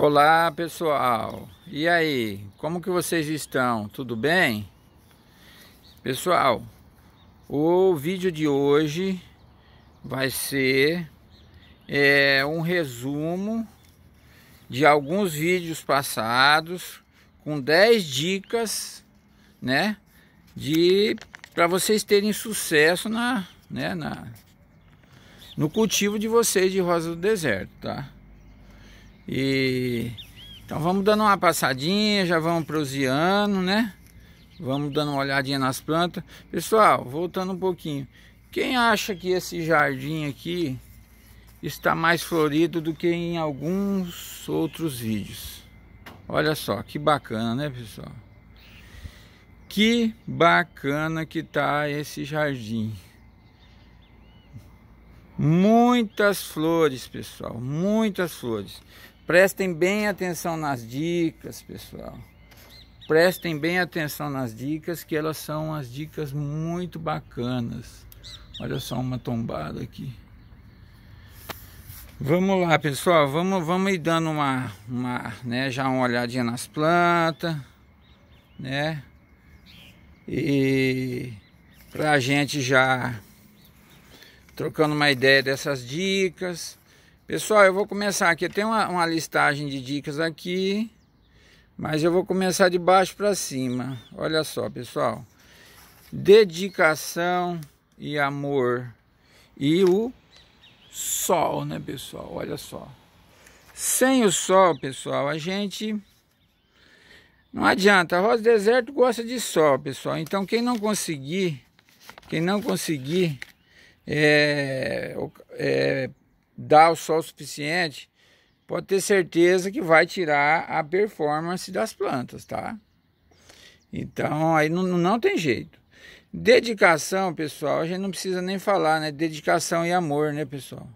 Olá pessoal, e aí, como que vocês estão? Tudo bem? Pessoal, o vídeo de hoje vai ser é, um resumo de alguns vídeos passados com 10 dicas, né, de para vocês terem sucesso na, né, na no cultivo de vocês de rosa do deserto, tá? E então vamos dando uma passadinha, já vamos proseando, né? Vamos dando uma olhadinha nas plantas. Pessoal, voltando um pouquinho. Quem acha que esse jardim aqui está mais florido do que em alguns outros vídeos? Olha só, que bacana, né, pessoal? Que bacana que tá esse jardim. Muitas flores, pessoal, muitas flores. Prestem bem atenção nas dicas, pessoal. Prestem bem atenção nas dicas, que elas são as dicas muito bacanas. Olha só uma tombada aqui. Vamos lá, pessoal. Vamos, vamos ir dando uma, uma, né, já uma olhadinha nas plantas, né? E pra gente já trocando uma ideia dessas dicas. Pessoal, eu vou começar aqui. Tem uma, uma listagem de dicas aqui, mas eu vou começar de baixo para cima. Olha só, pessoal. Dedicação e amor. E o sol, né, pessoal? Olha só. Sem o sol, pessoal, a gente não adianta. A rosa deserto gosta de sol, pessoal. Então, quem não conseguir, quem não conseguir é, é, dá o sol suficiente, pode ter certeza que vai tirar a performance das plantas, tá? Então aí não, não tem jeito. Dedicação, pessoal, a gente não precisa nem falar, né? Dedicação e amor, né, pessoal?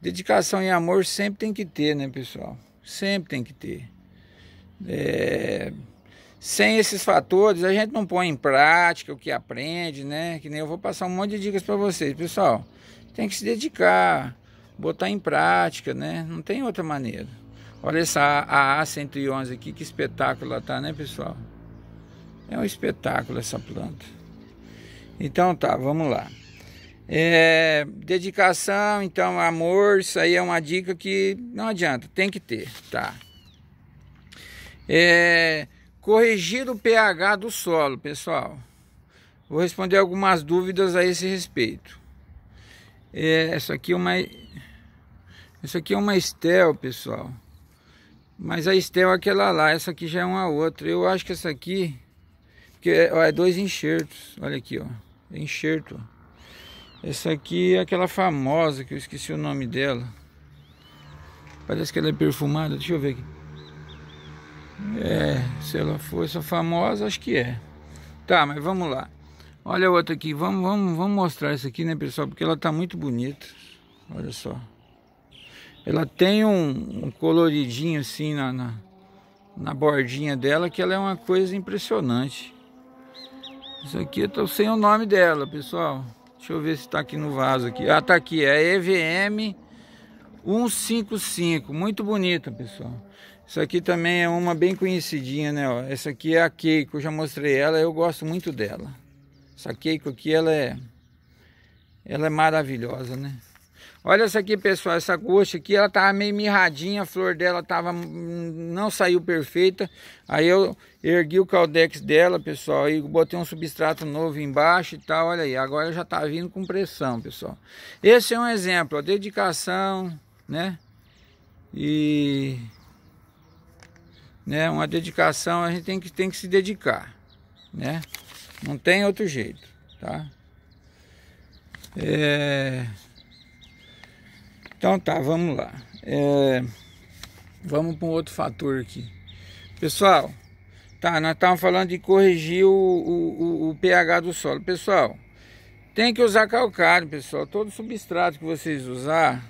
Dedicação e amor sempre tem que ter, né, pessoal? Sempre tem que ter. É... Sem esses fatores, a gente não põe em prática o que aprende, né? Que nem eu vou passar um monte de dicas para vocês. Pessoal, tem que se dedicar botar em prática, né? Não tem outra maneira. Olha essa AA111 aqui, que espetáculo ela tá, né, pessoal? É um espetáculo essa planta. Então tá, vamos lá. É, dedicação, então, amor, isso aí é uma dica que não adianta, tem que ter, tá? É, corrigir o pH do solo, pessoal. Vou responder algumas dúvidas a esse respeito. É, essa aqui é uma essa aqui é uma Estel, pessoal. Mas a Estel é aquela lá, essa aqui já é uma outra. Eu acho que essa aqui, que é, ó, é dois enxertos. Olha aqui, ó, enxerto. Essa aqui é aquela famosa que eu esqueci o nome dela. Parece que ela é perfumada. Deixa eu ver aqui. É, se ela for essa famosa, acho que é. Tá, mas vamos lá. Olha a outra aqui. Vamos, vamos, vamos mostrar essa aqui, né, pessoal? Porque ela tá muito bonita. Olha só. Ela tem um, um coloridinho assim na, na, na, bordinha dela que ela é uma coisa impressionante. Isso aqui eu tô sem o nome dela, pessoal. Deixa eu ver se tá aqui no vaso aqui. Ah, tá aqui, é EVM 155, muito bonita, pessoal. Isso aqui também é uma bem conhecidinha, né? Ó, essa aqui é a Keiko, eu já mostrei ela, eu gosto muito dela. Essa Keiko aqui, ela é, ela é maravilhosa, né? Olha essa aqui, pessoal, essa coxa aqui, ela tava meio mirradinha, a flor dela tava, não saiu perfeita. Aí eu ergui o caldex dela, pessoal, e botei um substrato novo embaixo e tal, olha aí. Agora já tá vindo com pressão, pessoal. Esse é um exemplo, ó, dedicação, né? E... Né, uma dedicação, a gente tem que, tem que se dedicar, né? Não tem outro jeito, tá? É... Então tá, vamos lá. É, vamos para um outro fator aqui. Pessoal, tá, nós estávamos falando de corrigir o, o, o, pH do solo. Pessoal, tem que usar calcário, pessoal. Todo substrato que vocês usar,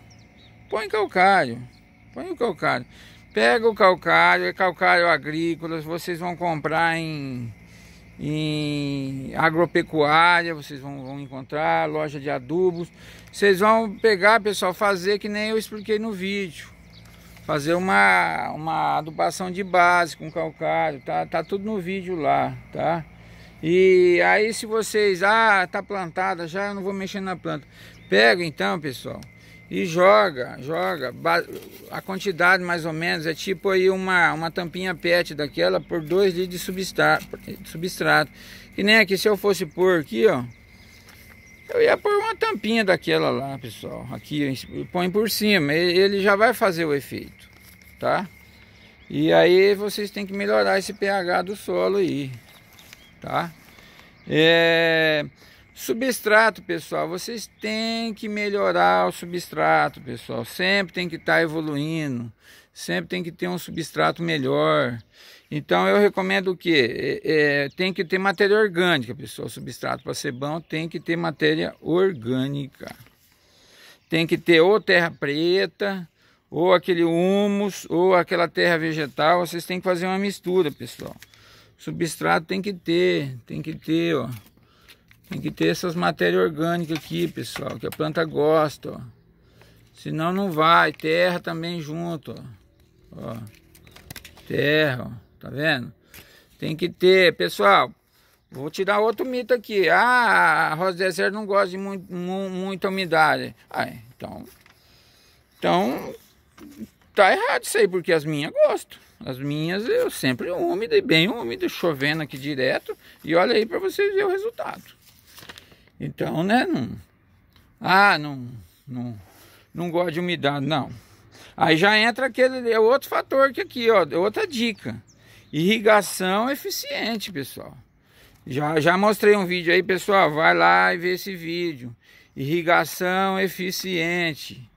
põe calcário. Põe o calcário. Pega o calcário, é calcário agrícola, vocês vão comprar em em agropecuária, vocês vão, vão, encontrar, loja de adubos. Vocês vão pegar, pessoal, fazer que nem eu expliquei no vídeo. fazer uma, uma adubação de base com calcário, tá? Tá tudo no vídeo lá, tá? E aí se vocês, ah, tá plantada já, eu não vou mexer na planta. Pega então, pessoal, e joga, joga. A quantidade mais ou menos é tipo aí uma, uma tampinha PET daquela por 2 litros de substrato, substrato. Que nem aqui, se eu fosse pôr aqui, ó, eu ia pôr uma tampinha daquela lá, pessoal. Aqui, põe por cima, ele já vai fazer o efeito, tá? E aí vocês têm que melhorar esse pH do solo aí tá? É, substrato, pessoal, vocês têm que melhorar o substrato, pessoal. Sempre tem que estar tá evoluindo, sempre tem que ter um substrato melhor. Então eu recomendo o que? É, é, tem que ter matéria orgânica, pessoal. O substrato para ser bom tem que ter matéria orgânica. Tem que ter ou terra preta, ou aquele humus, ou aquela terra vegetal. Vocês têm que fazer uma mistura, pessoal. Substrato tem que ter, tem que ter, ó. Tem que ter essas matérias orgânicas aqui, pessoal, que a planta gosta, ó. Senão não vai. Terra também junto, ó. ó. Terra, ó. Tá vendo? Tem que ter, pessoal. Vou tirar outro mito aqui. Ah, a rosa deserto não gosta de muito, muita umidade. Ah, então, então tá errado isso aí, porque as minhas gostam. As minhas eu sempre úmida e bem úmida, chovendo aqui direto. E olha aí para vocês verem o resultado. Então, né, não... Ah, não, não, não gosto de umidade, não. Aí já entra aquele, é outro fator que aqui, ó, é outra dica. Irrigação eficiente, pessoal. Já, já mostrei um vídeo aí, pessoal, vai lá e vê esse vídeo. Irrigação eficiente.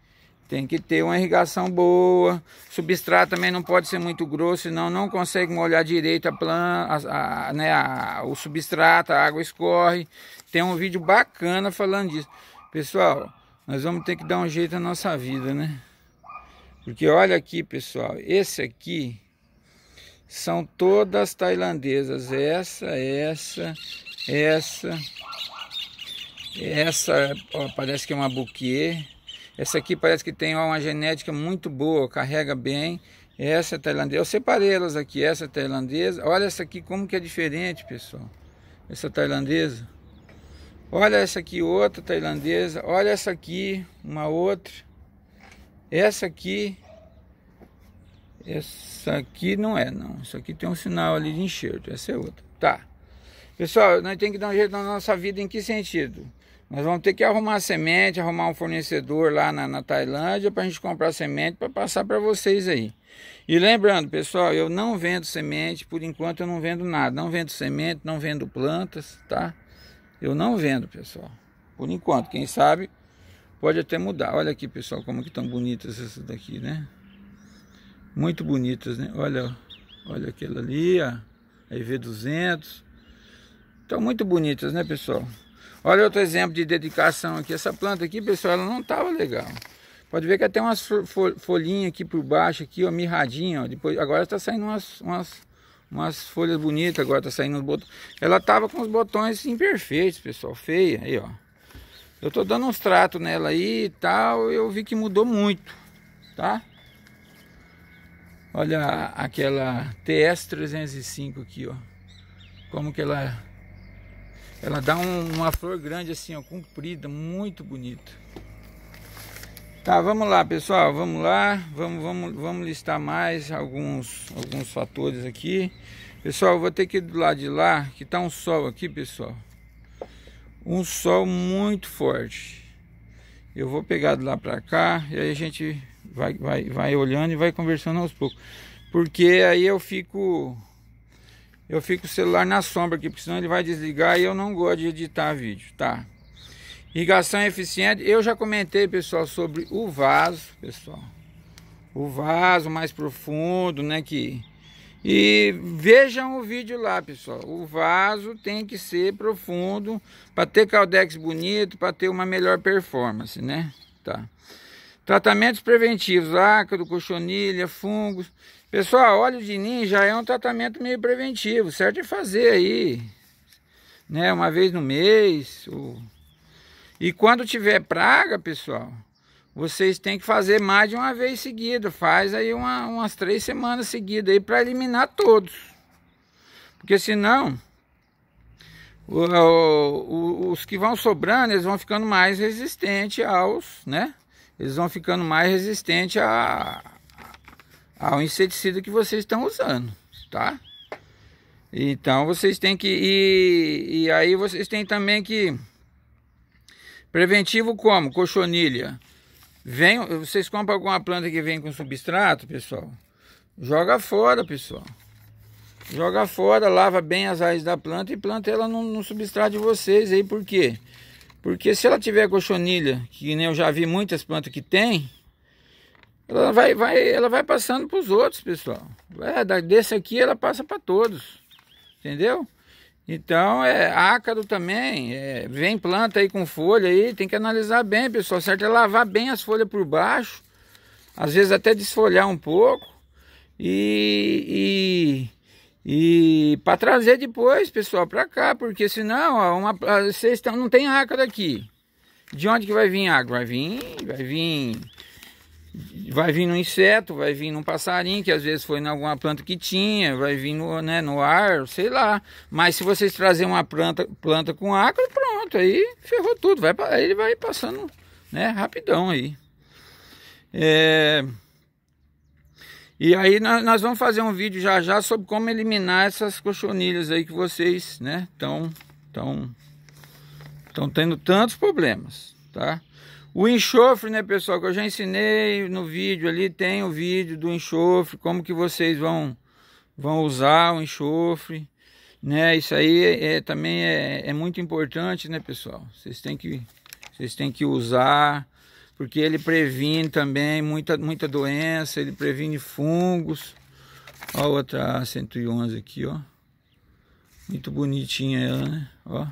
Tem que ter uma irrigação boa. Substrato também não pode ser muito grosso, senão não consegue molhar direito a planta, a, a, né, a, o substrato, a água escorre. Tem um vídeo bacana falando disso. Pessoal, nós vamos ter que dar um jeito na nossa vida, né? Porque olha aqui, pessoal, esse aqui são todas tailandesas. Essa, essa, essa, essa, ó, parece que é uma buquê. Essa aqui parece que tem uma genética muito boa, carrega bem. Essa é tailandesa, eu separei elas aqui, essa é tailandesa. Olha essa aqui como que é diferente, pessoal. Essa tailandesa. Olha essa aqui, outra tailandesa. Olha essa aqui, uma outra. Essa aqui. Essa aqui não é, não. Isso aqui tem um sinal ali de enxerto. Essa é outra. Tá. Pessoal, nós temos que dar um jeito na nossa vida em que sentido? Nós vamos ter que arrumar semente, arrumar um fornecedor lá na, na Tailândia para a gente comprar semente para passar para vocês aí. E lembrando, pessoal, eu não vendo semente, por enquanto eu não vendo nada. Não vendo semente, não vendo plantas, tá? Eu não vendo, pessoal. Por enquanto, quem sabe pode até mudar. Olha aqui, pessoal, como que estão bonitas essas daqui, né? Muito bonitas, né? Olha, olha aquela ali. A EV200. Estão muito bonitas, né, pessoal? Olha outro exemplo de dedicação aqui. Essa planta aqui, pessoal, ela não estava legal. Pode ver que até umas folhinhas aqui por baixo, aqui, ó, mirradinha, ó. Depois, agora está saindo umas, umas, umas folhas bonitas, agora está saindo os botões. Ela tava com os botões imperfeitos, pessoal, feia, aí, ó. Eu tô dando uns tratos nela aí e tal, eu vi que mudou muito, tá? Olha aquela TS305 aqui, ó. Como que ela ela dá um, uma flor grande assim, ó, comprida, muito bonita. Tá, vamos lá, pessoal, vamos lá, vamos, vamos, vamos listar mais alguns, alguns fatores aqui. Pessoal, eu vou ter que ir do lado de lá, que tá um sol aqui, pessoal. Um sol muito forte. Eu vou pegar de lá para cá e aí a gente vai, vai, vai olhando e vai conversando aos poucos. Porque aí eu fico eu fico o celular na sombra aqui, porque senão ele vai desligar e eu não gosto de editar vídeo, tá? Irrigação eficiente, eu já comentei, pessoal, sobre o vaso, pessoal. O vaso mais profundo, né, que... E vejam o vídeo lá, pessoal. O vaso tem que ser profundo para ter caldex bonito, para ter uma melhor performance, né? Tá. Tratamentos preventivos, ácaro, cochonilha, fungos. Pessoal, óleo de ninho já é um tratamento meio preventivo, certo? É fazer aí, né? Uma vez no mês. Ou... E quando tiver praga, pessoal, vocês têm que fazer mais de uma vez seguida. Faz aí uma, umas três semanas seguidas aí para eliminar todos. Porque senão, o, o, os que vão sobrando, eles vão ficando mais resistentes aos, né? Eles vão ficando mais resistentes a, ao inseticida que vocês estão usando, tá? Então vocês têm que e, e aí vocês têm também que preventivo como cochonilha. Vem, vocês compram alguma planta que vem com substrato, pessoal? Joga fora, pessoal. Joga fora, lava bem as raízes da planta e planta ela no, no substrato de vocês aí, por quê? Porque se ela tiver cochonilha, que nem eu já vi muitas plantas que tem, ela vai, vai, ela vai passando para os outros, pessoal. É, desse aqui ela passa para todos, entendeu? Então, é ácaro também, é, vem planta aí com folha aí, tem que analisar bem, pessoal. Certo é lavar bem as folhas por baixo, às vezes até desfolhar um pouco. E, e, e para trazer depois, pessoal, para cá, porque senão, ó, uma, vocês tão, não tem ácaro aqui. De onde que vai vir água? Vai vir, vai vir vai vir no inseto, vai vir num passarinho, que às vezes foi em alguma planta que tinha, vai vir no, né, no ar, sei lá. Mas se vocês trazerem uma planta, planta com água, pronto, aí ferrou tudo. Vai, aí ele vai passando né, rapidão aí. É... E aí nós, vamos fazer um vídeo já já sobre como eliminar essas cochonilhas aí que vocês, né, estão tão, tão tendo tantos problemas, tá? O enxofre, né, pessoal, que eu já ensinei no vídeo ali, tem o vídeo do enxofre, como que vocês vão, vão usar o enxofre, né, isso aí é, é também é, é, muito importante, né, pessoal, vocês têm que, vocês têm que usar, porque ele previne também muita, muita doença, ele previne fungos, ó a outra 111 aqui, ó, muito bonitinha ela, né, ó.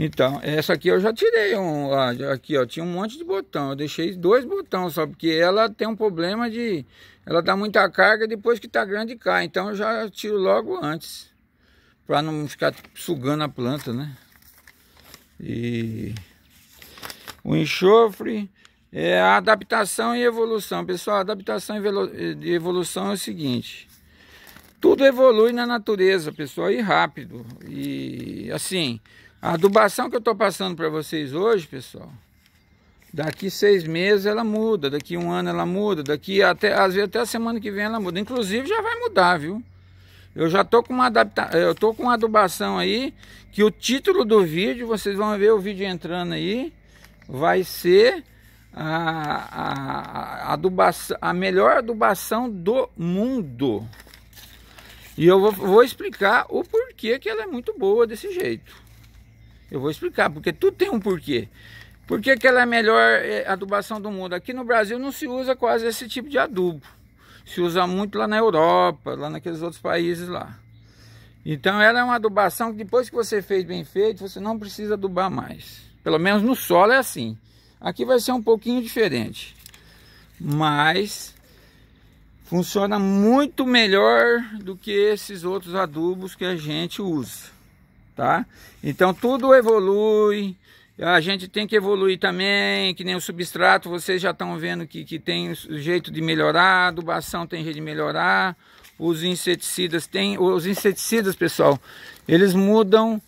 Então, essa aqui eu já tirei um, aqui ó, tinha um monte de botão, eu deixei dois botões só, porque ela tem um problema de, ela dá muita carga depois que tá grande cai, então eu já tiro logo antes, para não ficar sugando a planta, né? E o enxofre é a adaptação e evolução, pessoal, adaptação e evolução é o seguinte, tudo evolui na natureza, pessoal, e rápido, e assim... A adubação que eu estou passando para vocês hoje, pessoal, daqui seis meses ela muda, daqui um ano ela muda, daqui até, às vezes até a semana que vem ela muda. Inclusive já vai mudar, viu? Eu já tô com uma adapta... eu tô com uma adubação aí, que o título do vídeo, vocês vão ver o vídeo entrando aí, vai ser a, a, a, adubação, a melhor adubação do mundo. E eu vou, vou explicar o porquê que ela é muito boa desse jeito. Eu vou explicar, porque tudo tem um porquê. Por que, que ela é a melhor é, adubação do mundo? Aqui no Brasil não se usa quase esse tipo de adubo. Se usa muito lá na Europa, lá naqueles outros países lá. Então ela é uma adubação que depois que você fez bem feito, você não precisa adubar mais. Pelo menos no solo é assim. Aqui vai ser um pouquinho diferente. Mas funciona muito melhor do que esses outros adubos que a gente usa tá? Então tudo evolui, a gente tem que evoluir também, que nem o substrato, vocês já estão vendo que, que tem jeito de melhorar, a adubação tem jeito de melhorar, os inseticidas tem, os inseticidas, pessoal, eles mudam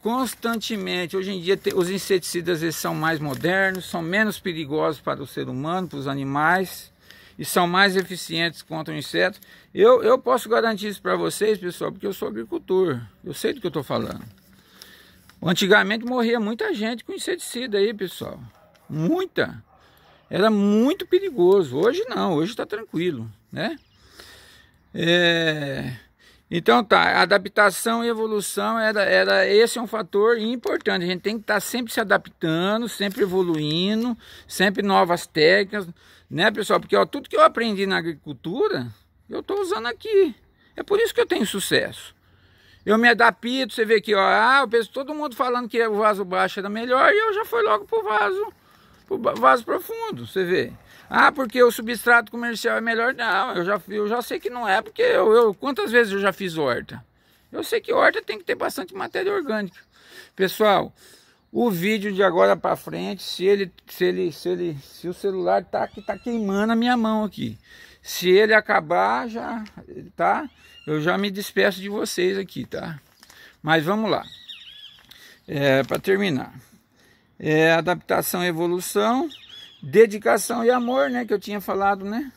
constantemente. Hoje em dia os inseticidas eles são mais modernos, são menos perigosos para o ser humano, para os animais e são mais eficientes contra o inseto. Eu, eu posso garantir isso para vocês, pessoal, porque eu sou agricultor. Eu sei do que eu estou falando. Antigamente morria muita gente com inseticida aí, pessoal. Muita. Era muito perigoso. Hoje não, hoje está tranquilo, né? É... Então tá, adaptação e evolução era, era esse é um fator importante. A gente tem que estar tá sempre se adaptando, sempre evoluindo, sempre novas técnicas, né, pessoal? Porque ó, tudo que eu aprendi na agricultura, eu estou usando aqui. É por isso que eu tenho sucesso. Eu me adapto, você vê aqui, ó, ah, eu penso todo mundo falando que o vaso baixo era melhor e eu já fui logo pro vaso, pro vaso profundo, você vê. Ah, porque o substrato comercial é melhor? Não, eu já, eu já sei que não é, porque eu, eu, quantas vezes eu já fiz horta? Eu sei que horta tem que ter bastante matéria orgânica. Pessoal, o vídeo de agora para frente, se ele, se ele, se ele, se o celular tá que tá queimando a minha mão aqui. Se ele acabar, já, tá? Eu já me despeço de vocês aqui, tá? Mas vamos lá. É, para terminar. É, adaptação evolução, dedicação e amor, né? Que eu tinha falado, né?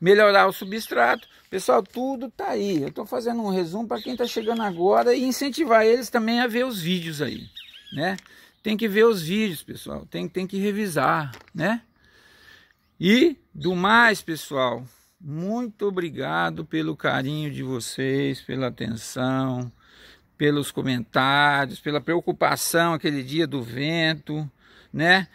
Melhorar o substrato. Pessoal, tudo tá aí. Eu tô fazendo um resumo para quem tá chegando agora e incentivar eles também a ver os vídeos aí, né? Tem que ver os vídeos, pessoal. Tem, tem que revisar, né? E do mais, pessoal, muito obrigado pelo carinho de vocês, pela atenção, pelos comentários, pela preocupação aquele dia do vento, né?